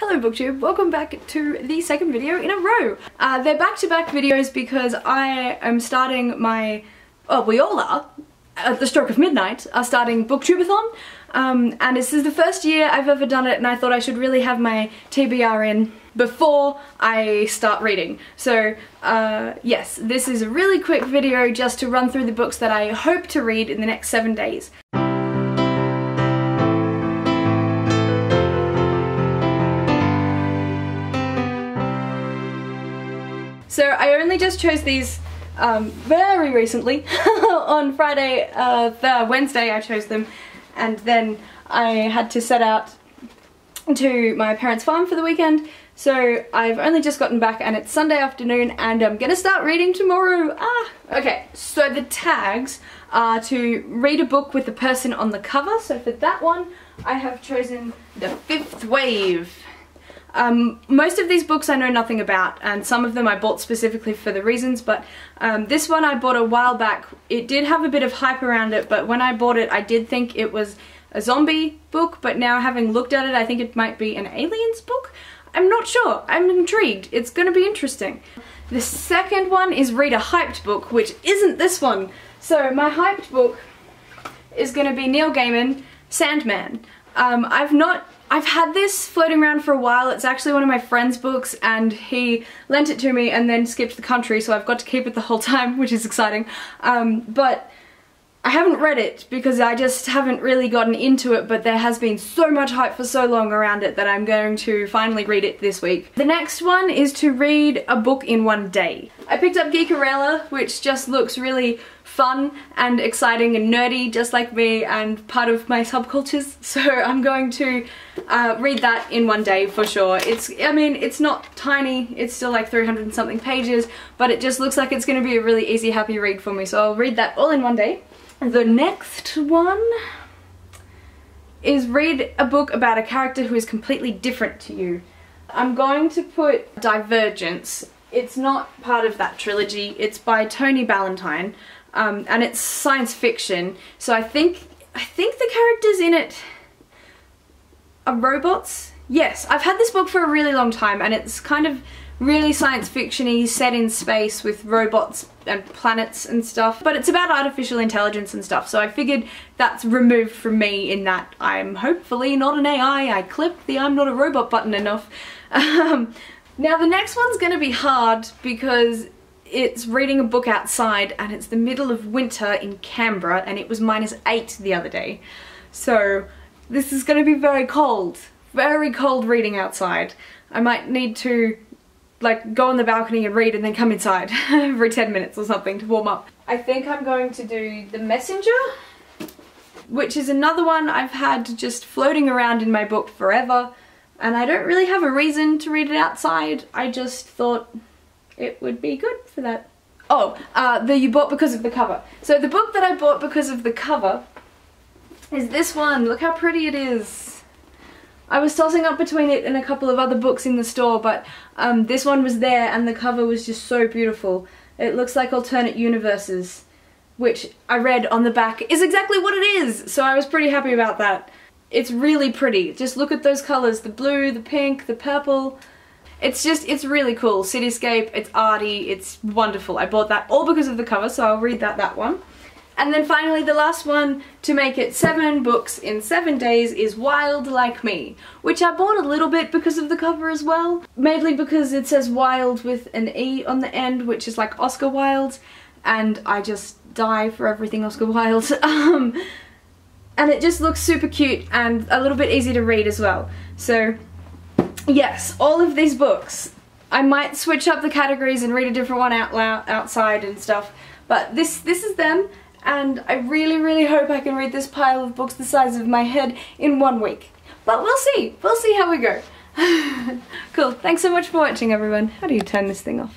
Hello booktube, welcome back to the second video in a row. Uh, they're back-to-back -back videos because I am starting my, well we all are, at the stroke of midnight, are starting booktubeathon um, and this is the first year I've ever done it and I thought I should really have my TBR in before I start reading. So uh, yes, this is a really quick video just to run through the books that I hope to read in the next seven days. So I only just chose these um, very recently. On Friday, uh, the Wednesday I chose them and then I had to set out to my parents' farm for the weekend. So I've only just gotten back and it's Sunday afternoon and I'm gonna start reading tomorrow. Ah! Okay, so the tags are to read a book with the person on the cover. So for that one, I have chosen The Fifth Wave. Um, most of these books I know nothing about and some of them I bought specifically for the reasons but um, this one I bought a while back. It did have a bit of hype around it but when I bought it I did think it was a zombie book but now having looked at it I think it might be an aliens book. I'm not sure. I'm intrigued. It's going to be interesting. The second one is read a hyped book which isn't this one. So my hyped book is going to be Neil Gaiman, Sandman. Um, I've not I've had this floating around for a while. It's actually one of my friend's books and he lent it to me and then skipped the country so I've got to keep it the whole time which is exciting. Um, but I haven't read it because I just haven't really gotten into it but there has been so much hype for so long around it that I'm going to finally read it this week. The next one is to read a book in one day. I picked up Geekerella which just looks really fun and exciting and nerdy just like me and part of my subcultures so I'm going to uh, read that in one day for sure. It's, I mean, it's not tiny, it's still like 300 and something pages but it just looks like it's going to be a really easy happy read for me so I'll read that all in one day. The next one is read a book about a character who is completely different to you. I'm going to put Divergence. It's not part of that trilogy. It's by Tony Ballantyne um, and it's science fiction. So I think I think the characters in it are robots. Yes, I've had this book for a really long time and it's kind of really science fictiony, set in space with robots and planets and stuff. But it's about artificial intelligence and stuff, so I figured that's removed from me in that I'm hopefully not an AI. I clipped the I'm not a robot button enough. Um, now the next one's gonna be hard because it's reading a book outside and it's the middle of winter in Canberra and it was minus 8 the other day. So this is going to be very cold. Very cold reading outside. I might need to like go on the balcony and read and then come inside every 10 minutes or something to warm up. I think I'm going to do The Messenger which is another one I've had just floating around in my book forever and I don't really have a reason to read it outside. I just thought it would be good for that. Oh, uh, the you bought because of the cover. So the book that I bought because of the cover is this one. Look how pretty it is. I was tossing up between it and a couple of other books in the store, but um, this one was there and the cover was just so beautiful. It looks like alternate universes, which I read on the back is exactly what it is, so I was pretty happy about that. It's really pretty. Just look at those colours, the blue, the pink, the purple. It's just, it's really cool. Cityscape, it's arty, it's wonderful. I bought that all because of the cover, so I'll read that that one. And then finally the last one to make it seven books in seven days is Wilde Like Me, which I bought a little bit because of the cover as well. Mainly because it says Wild with an E on the end, which is like Oscar Wilde, and I just die for everything Oscar Wilde. um, and it just looks super cute and a little bit easy to read as well. So yes, all of these books. I might switch up the categories and read a different one out loud outside and stuff, but this this is them and I really really hope I can read this pile of books the size of my head in one week. But we'll see. We'll see how we go. cool. Thanks so much for watching everyone. How do you turn this thing off?